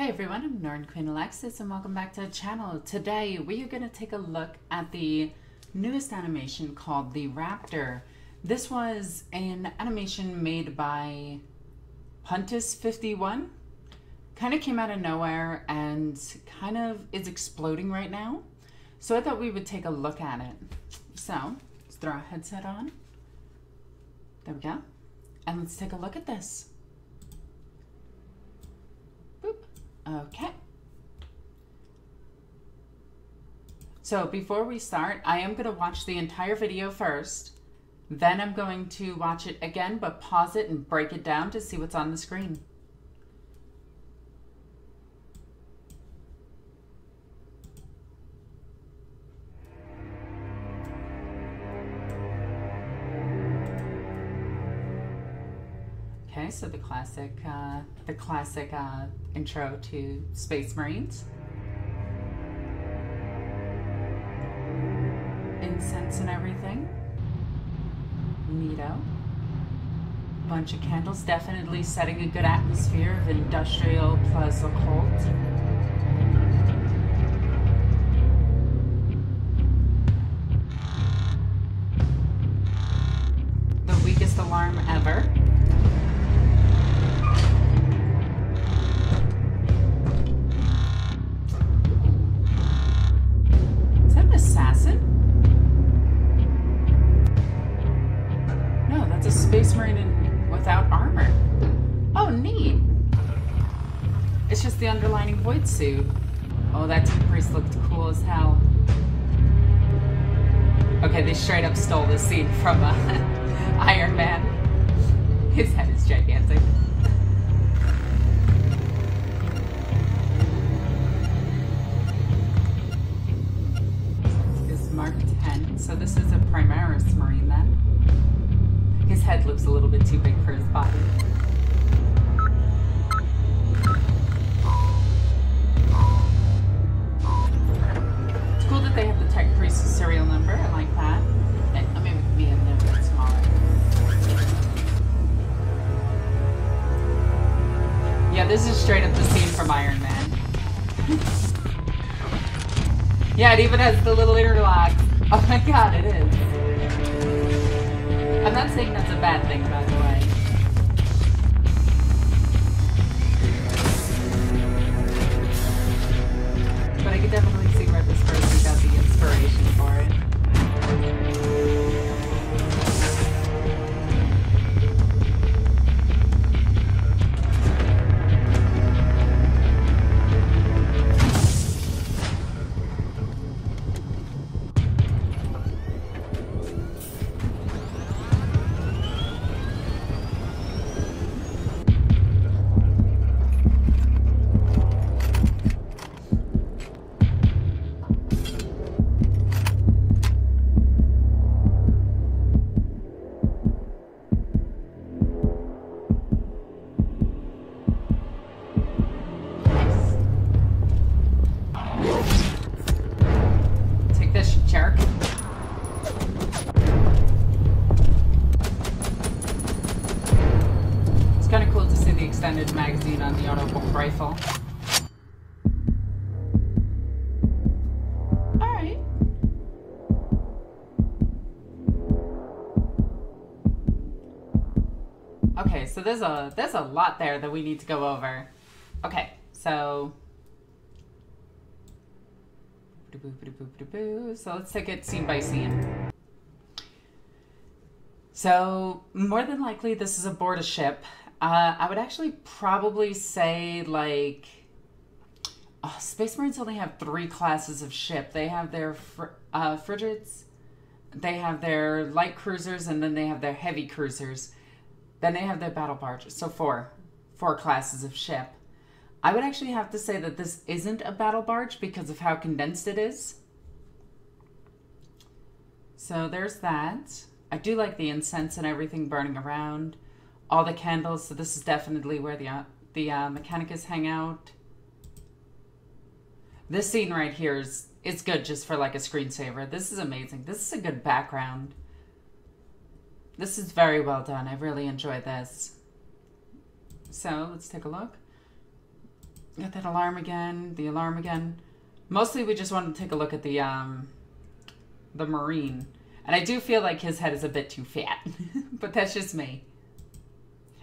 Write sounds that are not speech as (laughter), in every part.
Hey everyone, I'm Norn Queen Alexis and welcome back to the channel. Today we are going to take a look at the newest animation called The Raptor. This was an animation made by Puntus51. Kind of came out of nowhere and kind of is exploding right now. So I thought we would take a look at it. So let's throw our headset on. There we go. And let's take a look at this. Okay. So before we start, I am going to watch the entire video first. Then I'm going to watch it again, but pause it and break it down to see what's on the screen. So the classic, uh, the classic uh, intro to Space Marines. Incense and everything. Neato. Bunch of candles, definitely setting a good atmosphere of industrial plus occult. Suit. Oh, that Priest looked cool as hell. Okay, they straight up stole the scene from uh, (laughs) Iron Man. His head is gigantic. Is Mark 10. So this is a Primaris Marine then. His head looks a little bit too big for his body. Yeah, it even has the little interlock. Oh my god, it is. I'm not saying that's a bad thing, by the way. But I could definitely see where this person got the inspiration for it. So there's a there's a lot there that we need to go over. Okay, so so let's take it scene by scene. So more than likely this is aboard a ship uh, I would actually probably say like oh, Space Marines only have three classes of ship. They have their fr uh, frigates, they have their light cruisers, and then they have their heavy cruisers. Then they have their battle barges. So four, four classes of ship. I would actually have to say that this isn't a battle barge because of how condensed it is. So there's that. I do like the incense and everything burning around all the candles. So this is definitely where the uh, the uh, Mechanicus hang out. This scene right here is it's good just for like a screensaver. This is amazing. This is a good background. This is very well done. I really enjoy this. So let's take a look. Got that alarm again, the alarm again. Mostly we just wanted to take a look at the um the marine. And I do feel like his head is a bit too fat, (laughs) but that's just me.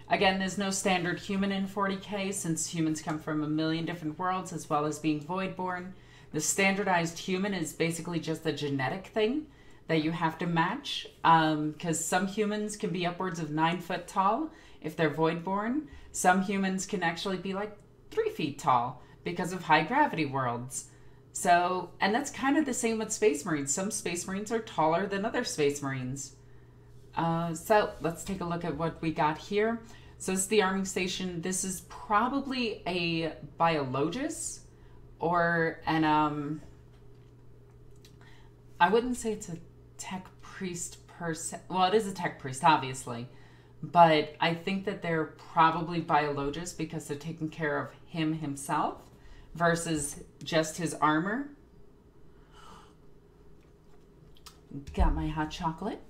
Again, there's no standard human in 40k since humans come from a million different worlds as well as being voidborn. The standardized human is basically just a genetic thing that you have to match because um, some humans can be upwards of nine foot tall if they're void born. Some humans can actually be like three feet tall because of high gravity worlds. So, and that's kind of the same with Space Marines. Some Space Marines are taller than other Space Marines. Uh, so let's take a look at what we got here. So this is the arming station. This is probably a biologist or an um. I wouldn't say it's a tech priest per se. Well, it is a tech priest, obviously, but I think that they're probably biologists because they're taking care of him himself versus just his armor. Got my hot chocolate.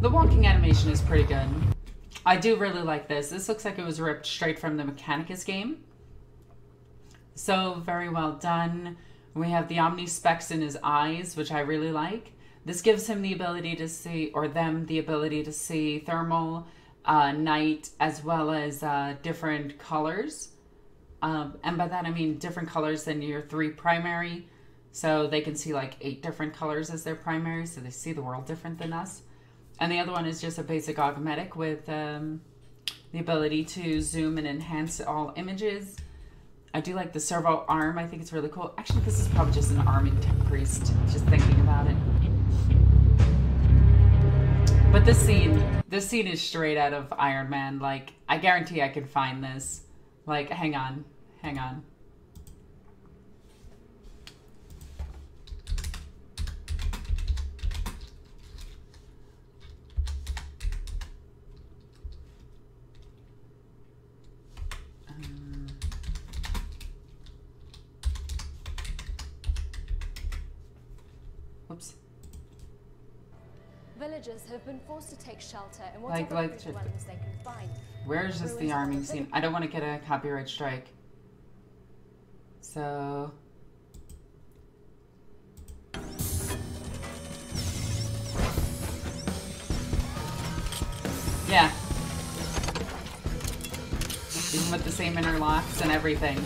The walking animation is pretty good. I do really like this. This looks like it was ripped straight from the Mechanicus game. So very well done. We have the Omni specs in his eyes, which I really like. This gives him the ability to see, or them the ability to see thermal, uh, night, as well as uh, different colors. Um, and by that I mean different colors than your three primary. So they can see like eight different colors as their primary, so they see the world different than us. And the other one is just a basic augmetic with um, the ability to zoom and enhance all images. I do like the servo arm. I think it's really cool. Actually, this is probably just an arming tech priest, just thinking about it. But this scene, this scene is straight out of Iron Man. Like, I guarantee I can find this. Like, hang on. Hang on. Um, Whoops. Villagers have been forced to take shelter in Like- whatever like- dwellings they can find. Where is this the arming scene? I don't want to get a copyright strike. So. Yeah. Even with the same interlocks and everything.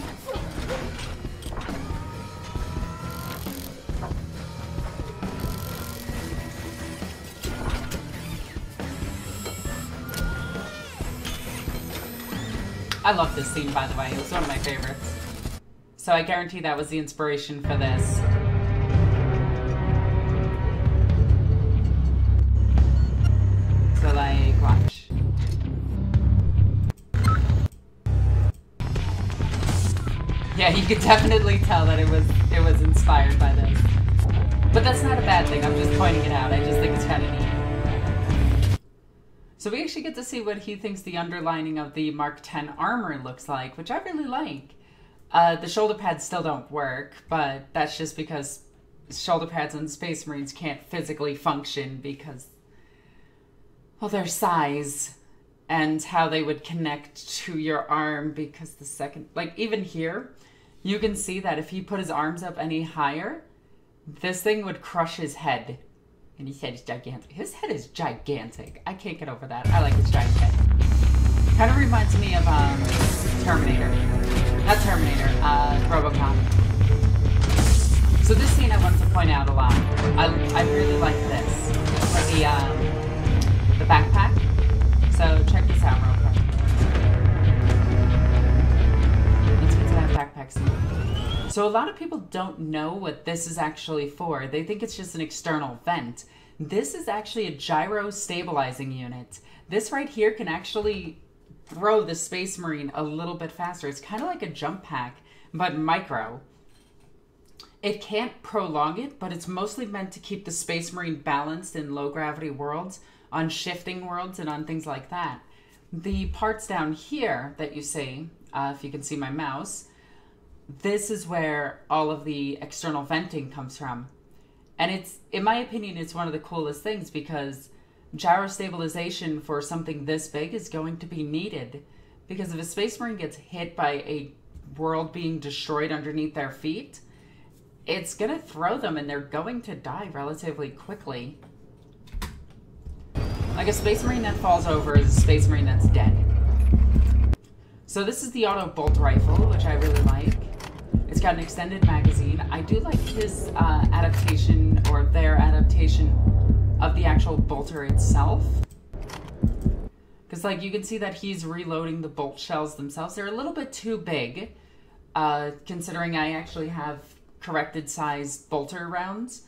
I love this scene, by the way. It was one of my favorites. So I guarantee that was the inspiration for this. So like, watch. Yeah, you could definitely tell that it was it was inspired by this. But that's not a bad thing. I'm just pointing it out. I just think it's kind of neat. So we actually get to see what he thinks the underlining of the Mark 10 armor looks like, which I really like. Uh, the shoulder pads still don't work, but that's just because shoulder pads on Space Marines can't physically function because, well, their size and how they would connect to your arm. Because the second, like even here, you can see that if he put his arms up any higher, this thing would crush his head. And his head is gigantic. His head is gigantic. I can't get over that. I like his giant head. Kind of reminds me of um, Terminator. Not Terminator, uh, Robocop. So this scene I wanted to point out a lot. I, I really like this. Like the, um, the backpack. So check this out real quick. Let's get to that backpack scene. So a lot of people don't know what this is actually for. They think it's just an external vent. This is actually a gyro stabilizing unit. This right here can actually throw the Space Marine a little bit faster. It's kind of like a jump pack, but micro. It can't prolong it, but it's mostly meant to keep the Space Marine balanced in low gravity worlds, on shifting worlds, and on things like that. The parts down here that you see, uh, if you can see my mouse, this is where all of the external venting comes from. And it's, in my opinion, it's one of the coolest things because gyro stabilization for something this big is going to be needed because if a space marine gets hit by a world being destroyed underneath their feet, it's going to throw them and they're going to die relatively quickly. Like a space marine that falls over is a space marine that's dead. So this is the auto bolt rifle, which I really like. It's got an extended magazine. I do like his uh, adaptation or their adaptation of the actual bolter itself. Because like you can see that he's reloading the bolt shells themselves. They're a little bit too big, uh, considering I actually have corrected size bolter rounds.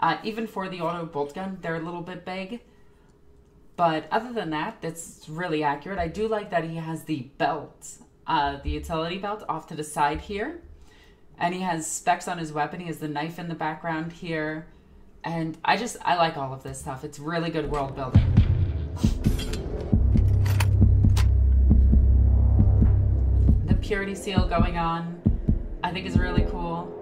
Uh, even for the auto bolt gun, they're a little bit big. But other than that, that's really accurate. I do like that he has the belt, uh, the utility belt off to the side here. And he has specs on his weapon. He has the knife in the background here. And I just, I like all of this stuff. It's really good world building. The purity seal going on, I think is really cool.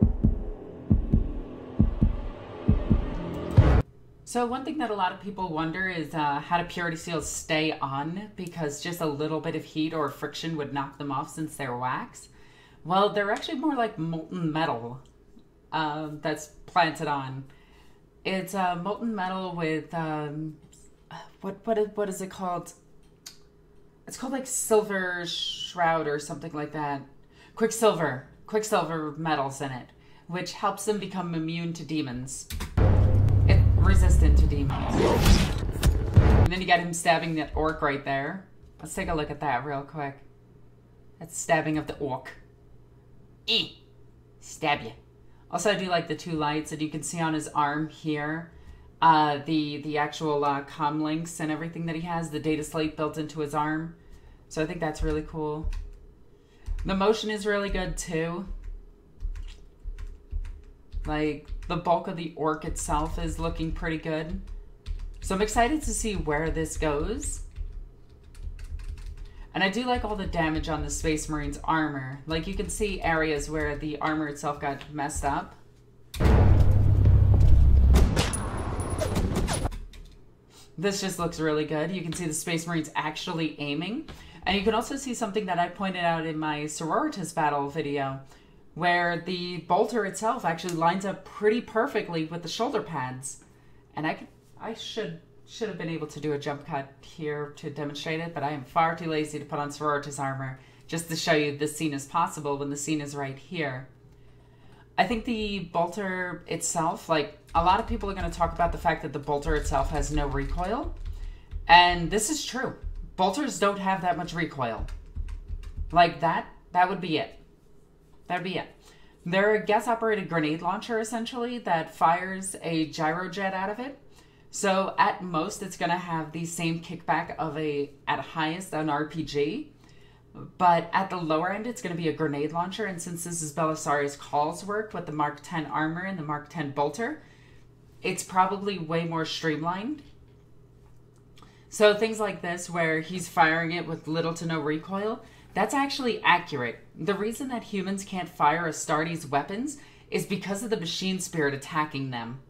So one thing that a lot of people wonder is uh, how do purity seals stay on because just a little bit of heat or friction would knock them off since they're wax. Well, they're actually more like molten metal um, that's planted on. It's uh, molten metal with um, what what is, what is it called? It's called like silver shroud or something like that. Quicksilver, quicksilver metals in it, which helps them become immune to demons It resistant to demons. And then you got him stabbing that ork right there. Let's take a look at that real quick. That's stabbing of the ork. Eh. Stab you. Also, I do like the two lights, that you can see on his arm here uh, the the actual uh, com links and everything that he has, the data slate built into his arm. So I think that's really cool. The motion is really good too. Like, the bulk of the ork itself is looking pretty good. So I'm excited to see where this goes. And I do like all the damage on the Space Marine's armor. Like, you can see areas where the armor itself got messed up. This just looks really good. You can see the Space Marines actually aiming. And you can also see something that I pointed out in my Sororitas battle video, where the bolter itself actually lines up pretty perfectly with the shoulder pads. And I could, I should should have been able to do a jump cut here to demonstrate it, but I am far too lazy to put on Sororitas armor just to show you this scene is possible when the scene is right here. I think the bolter itself, like a lot of people are going to talk about the fact that the bolter itself has no recoil. And this is true. Bolters don't have that much recoil. Like that, that would be it. That'd be it. They're a gas operated grenade launcher essentially that fires a gyrojet out of it. So at most it's going to have the same kickback of a at highest an RPG. But at the lower end it's going to be a grenade launcher and since this is Belisarius Cawl's work with the Mark 10 armor and the Mark 10 bolter, it's probably way more streamlined. So things like this where he's firing it with little to no recoil, that's actually accurate. The reason that humans can't fire Astartes weapons is because of the machine spirit attacking them.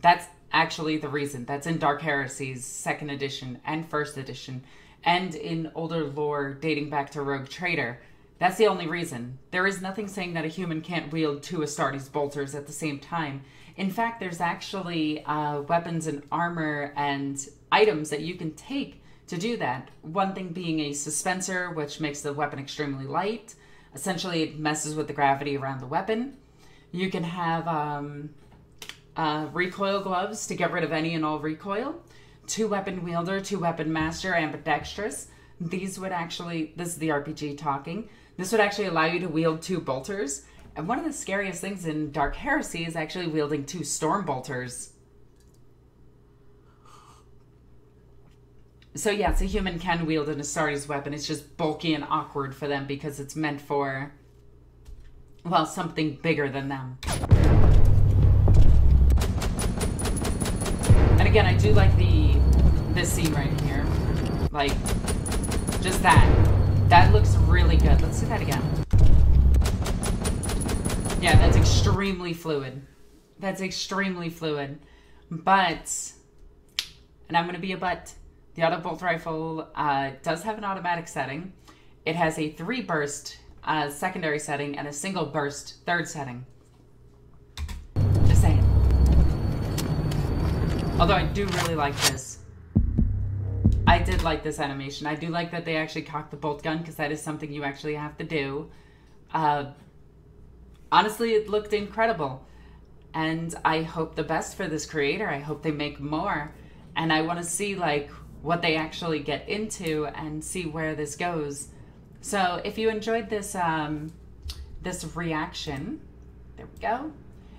That's actually the reason. That's in Dark Heresies, second edition and first edition, and in older lore dating back to Rogue Trader. That's the only reason. There is nothing saying that a human can't wield two Astartes bolters at the same time. In fact, there's actually uh, weapons and armor and items that you can take to do that. One thing being a suspensor, which makes the weapon extremely light. Essentially, it messes with the gravity around the weapon. You can have um, uh, recoil gloves to get rid of any and all recoil. Two weapon wielder, two weapon master, ambidextrous. These would actually, this is the RPG talking, this would actually allow you to wield two bolters. And one of the scariest things in Dark Heresy is actually wielding two storm bolters. So yes, a human can wield an Astartes weapon. It's just bulky and awkward for them because it's meant for, well, something bigger than them. Again, I do like the this scene right here. Like, just that. That looks really good. Let's see that again. Yeah, that's extremely fluid. That's extremely fluid. But, and I'm going to be a but, the auto bolt rifle uh, does have an automatic setting. it has a three burst uh, secondary setting and a single burst third setting. Although I do really like this. I did like this animation. I do like that they actually cocked the bolt gun because that is something you actually have to do. Uh, honestly, it looked incredible. And I hope the best for this creator. I hope they make more. And I want to see like what they actually get into and see where this goes. So if you enjoyed this um, this reaction, there we go.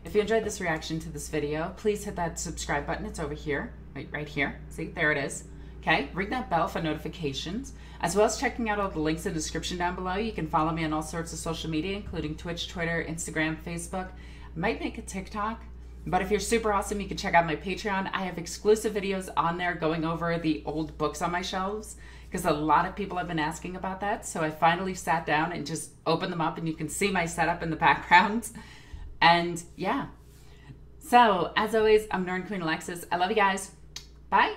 If you enjoyed this reaction to this video, please hit that subscribe button. It's over here, right, right here. See, there it is. Okay, ring that bell for notifications, as well as checking out all the links in the description down below. You can follow me on all sorts of social media, including Twitch, Twitter, Instagram, Facebook. I might make a TikTok, but if you're super awesome, you can check out my Patreon. I have exclusive videos on there going over the old books on my shelves because a lot of people have been asking about that. So I finally sat down and just opened them up, and you can see my setup in the (laughs) background. And yeah. So, as always, I'm Norn Queen Alexis. I love you guys. Bye.